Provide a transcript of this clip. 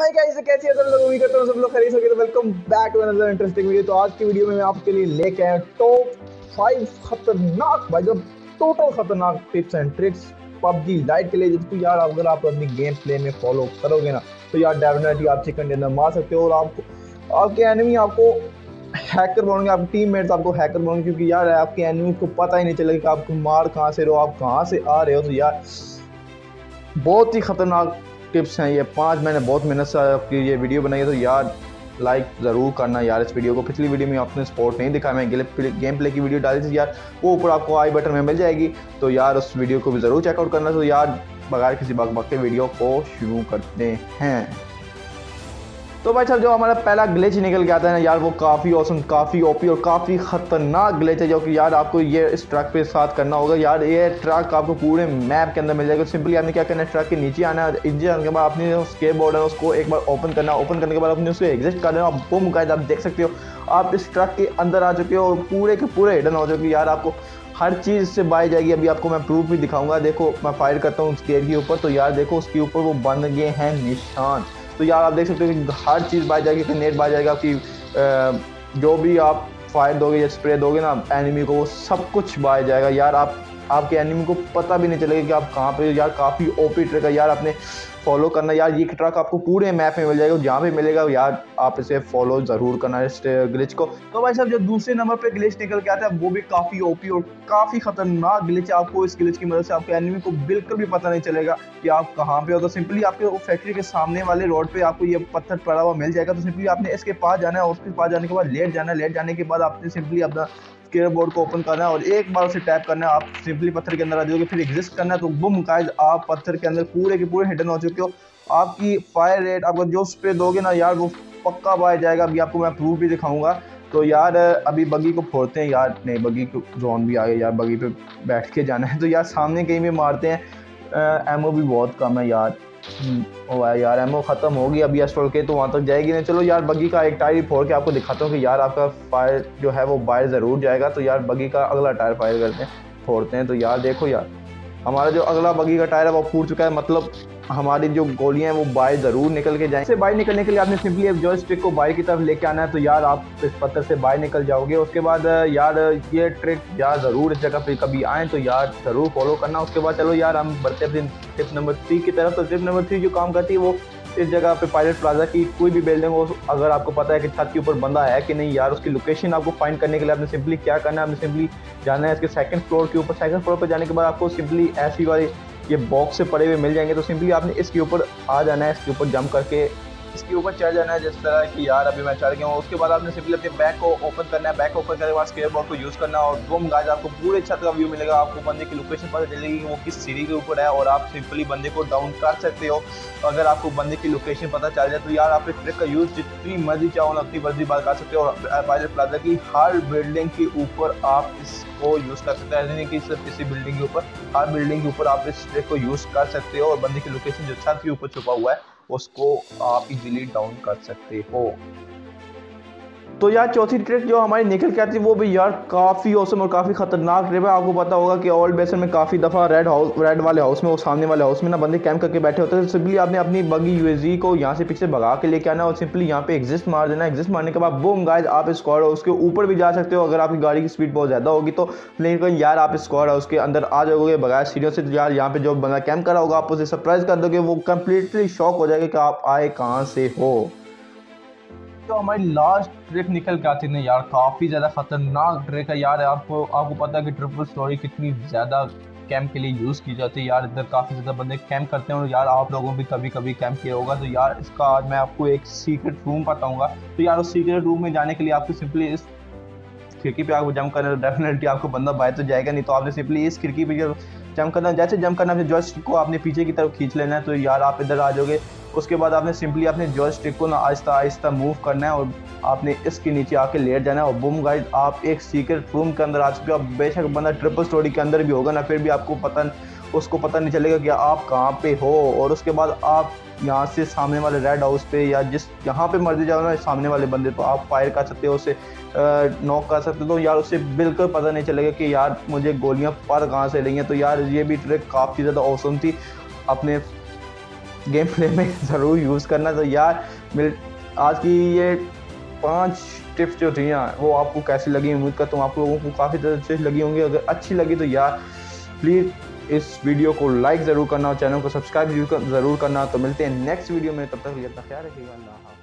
सके तो तो आपके फॉलो करोगे ना तो यार डेफिनेटली आप चिकन अंदर मार सकते हो और आपको, आपके एनिमी आपको हैकर आपके टीम आपको हैकर क्योंकि यार आपके एनिमी को पता ही नहीं चलेगा कि आप मार कहाँ से रहो आप कहाँ से आ रहे हो। तो यार, बहुत ही खतरनाक टिप्स हैं, ये पाँच मैंने बहुत मेहनत से आपकी ये वीडियो बनाई है तो यार लाइक ज़रूर करना यार इस वीडियो को। पिछली वीडियो में आपने सपोर्ट नहीं दिखाया, मैं गेम प्ले की वीडियो डाली थी यार, वो ऊपर आपको आई बटन में मिल जाएगी तो यार उस वीडियो को भी ज़रूर चेकआउट करना। तो यार, बगैर किसी बग वीडियो को शुरू करते हैं। तो भाई साहब, जो हमारा पहला ग्लिच निकल के आता है ना यार, वो काफ़ी औसम काफ़ी ओपी और काफ़ी ख़तरनाक ग्लिच है, जो कि यार आपको ये इस ट्रक पे साथ करना होगा। यार, ये ट्रक आपको पूरे मैप के अंदर मिल जाएगा। सिंपली आपने क्या करना है? ट्रक के नीचे आना है इंजन आने के बाद आपने स्केप बोर्ड है, उसको एक बार ओपन करना ओपन करने के बाद अपने उसको एग्जिस्ट कर देना आप बुम का आप देख सकते हो। आप इस ट्रक के अंदर आ चुके हो और पूरे के पूरे हिडन हो चुके यार, आपको हर चीज़ से बाई जाएगी। अभी आपको मैं प्रूफ भी दिखाऊँगा। देखो, मैं फायर करता हूँ स्केयर के ऊपर। तो यार, देखो, उसके ऊपर वो बन गए हैं निशान। तो यार आप देख सकते हो कि हर चीज़ बाई जाएगी कि नेट बाई जाएगा कि जो भी आप फायर दोगे या स्प्रे दोगे ना एनिमी को वो सब कुछ बाय जाएगा। यार आप, आपके एनिमी को पता भी नहीं चलेगा कि आप कहाँ पे यार काफ़ी ओपी ट्रिक है यार आपने फॉलो करना। यार, ये ट्रक आपको पूरे मैप में मिल जाएगा, जहाँ पे मिलेगा, यार, आप इसे फॉलो ज़रूर करना इस ग्लिच को। तो भाई साहब, जो दूसरे नंबर पे ग्लिच निकल के आता है वो भी काफ़ी ओपी और काफ़ी खतरनाक ग्लिच आपको इस ग्लिच की मदद से आपके एनिमी को बिल्कुल भी पता नहीं चलेगा कि आप कहाँ पे हो। तो सिंपली आपके फैक्ट्री के सामने वाले रोड पे आपको ये पत्थर पड़ा हुआ मिल जाएगा। तो सिंपली आपने इसके पास जाना है, और उसके पास जाने के बाद लेट जाना है। लेट जाने के बाद आपने सिंपली अपना केयर बोर्ड को ओपन करना है और एक बार उसे टैप करना है, आप सिंपली पत्थर के अंदर आ जाओगे, फिर एग्जिस्ट करना है तो बुम गाइस आप पत्थर के अंदर पूरे के पूरे हिडन हो चुके हो। आपकी फायर रेट आपको जो स्प्रे दोगे ना यार, वो पक्का बाय जाएगा। अभी आपको मैं प्रूफ भी दिखाऊँगा। तो यार, अभी बगी को फोड़ते हैं। यार, नहीं बगी को जोन भी आ गया। यार बगी पे बैठ के जाना है। तो यार, सामने कहीं भी मारते हैं एमओ भी बहुत कम है यार। ओ यार एमओ ख़त्म होगी अभी एस्ट्रोल के तो वहाँ तक जाएगी नहीं चलो यार बगी का एक टायर फोड़ के आपको दिखाता हूँ कि यार आपका फायर जो है वो बाहर ज़रूर जाएगा। तो यार बगी का अगला टायर फायर करते हैं, फोड़ते हैं। तो यार देखो यार, हमारा जो अगला बगी का टायर है, वो फूट चुका है मतलब हमारी जो गोलियाँ हैं, वो बाय ज़रूर निकल के जाएँगे बाय निकलने के लिए आपने सिंपली एक जॉय स्टिक को बाय की तरफ़ लेके आना है तो यार आप इस पत्थर से बाय निकल जाओगे। उसके बाद यार, ये ट्रिक यार ज़रूर इस जगह पे कभी आए तो यार ज़रूर फॉलो करना। उसके बाद चलो यार, हम बढ़ते अपनी टिप नंबर थ्री की तरफ़। तो टिप नंबर थ्री जो काम करती है, वो इस जगह पे पायलट प्लाजा की कोई भी बिल्डिंग हो, अगर आपको पता है कि छत के ऊपर बंदा है कि नहीं, यार उसकी लोकेशन आपको फाइंड करने के लिए आपने सिंपली क्या करना है? आपने सिंपली जाना है इसके सेकंड फ्लोर के ऊपर। सेकंड फ्लोर पर जाने के बाद आपको सिंपली ऐसी वाली ये बॉक्स से पड़े हुए मिल जाएँगे तो सिंपली आपने इसके ऊपर आ जाना है, इसके ऊपर जंप करके इसके ऊपर चढ़ जाना है, जिस तरह कि यार अभी मैं चढ़ गया हूँ। उसके बाद आपने सिंपली अपने बैग को ओपन करना है। बैक ओपन करने के बाद स्केयर बोर्ड को यूज़ करना और बुम गाज आपको पूरे छत का व्यू मिलेगा। आपको बंदे की लोकेशन पता चलेगी कि वो किस सीढ़ी के ऊपर है और आप सिंपली बंदे को डाउन कर सकते हो। अगर आपको बंदे की लोकेशन पता चल जाए तो यार आप इस ट्रिक का यूज़ जितनी मर्ज़ी चाहो ना उतनी मर्ज़ी बात कर सकते हो। और पायलट प्लाजा की हर बिल्डिंग के ऊपर आप इसको यूज़ कर सकते हैं। कि सिर्फ़ इसी बिल्डिंग के ऊपर, हर बिल्डिंग के ऊपर आप इस ट्रिक को यूज़ कर सकते हो और बंदे की लोकेशन जो छत के ऊपर छुपा हुआ है उसको आप इजीली डाउन कर सकते हो। तो यार चौथी ट्रिक जो हमारी निकल के आती है वो भी यार काफ़ी औसम और काफ़ी ख़तरनाक ट्रिप है। आपको पता होगा कि ओल्ड बेसन में काफ़ी दफ़ा रेड हाउस रेड वाले हाउस में वो सामने वाले हाउस में ना बंदे कैंप करके बैठे होते हैं। तो सिंपली आपने अपनी बगी यूएजी को यहाँ से पीछे भगा के लेके आना और सिंपली यहाँ पे एग्जिस्ट मार देना। एग्जिस्ट मारने के बाद बूम गाइज़ आप स्क्वाड उसके ऊपर भी जा सकते हो। अगर आपकी गाड़ी की स्पीड बहुत ज़्यादा होगी तो लेकिन यार आप स्क्वाड उसके अंदर आ जाओगे बगैर सीढ़ियों से। यार यहाँ पे जो बंदा कैंप करा होगा, आप उसे सरप्राइज़ कर दोगे, वो कम्प्लीटली शॉक हो जाएगा कि आप आए कहाँ से हो। तो हमारी लास्ट ट्रिक निकल के आती है यार, काफ़ी ज़्यादा ख़तरनाक ट्रिक है यार। आपको आपको पता है कि ट्रिपल स्टोरी कितनी ज़्यादा कैंप के लिए यूज़ की जाती है यार। इधर काफ़ी ज़्यादा बंदे कैंप करते हैं और यार आप लोगों भी कभी कभी कैंप किया होगा। तो यार इसका आज मैं आपको एक सीक्रेट रूम बताऊँगा। तो यार उस सीक्रेट रूम में जाने के लिए आपको सिंपली इस खिड़की पे आपको जंप करना डेफिनेटली आपको बंदा बाहर तो जाएगा नहीं। तो आपने सिंपली इस खिड़की पे जंप करना जैसे जंप करना जॉयस्टिक को आपने पीछे की तरफ़ खींच लेना है। तो यार आप इधर आ जाओगे। उसके बाद आपने सिंपली अपने जॉयस्टिक को ना आहिस्ता आहिस्ता मूव करना है और आपने इसके नीचे आके लेट जाना है और बुम गाइड आप एक सीक्रेट रूम के अंदर आ चुके हो। बेशक बंदा ट्रिपल स्टोरी के अंदर भी होगा ना, फिर भी आपको पता उसको पता नहीं चलेगा कि आप कहाँ पे हो। और उसके बाद आप यहाँ से सामने वाले रेड हाउस पे या जिस, यहाँ पे मर्ज़ी जाओ ना, सामने वाले बंदे तो आप फायर कर सकते हो, उसे नॉक कर सकते हो। तो यार उसे बिल्कुल पता नहीं चलेगा कि यार मुझे गोलियाँ पर कहाँ से रही हैं। तो यार ये भी ट्रिक काफ़ी ज़्यादा औसम थी। अपने गेम प्ले में ज़रूर यूज़ करना। तो यार, मिल, आज की ये पाँच टिप्स जो थी यहाँ वो आपको कैसी लगी? उम्मीद करता हूँ आप लोगों को काफ़ी अच्छी लगी होंगी। अगर अच्छी लगी तो यार प्लीज़ इस वीडियो को लाइक ज़रूर करना और चैनल को सब्सक्राइब ज़रूर करना। तो मिलते हैं नेक्स्ट वीडियो में, तब तक अपना ख्याल रखिएगा। अल्लाह